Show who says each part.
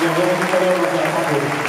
Speaker 1: Levanta o coração, por favor.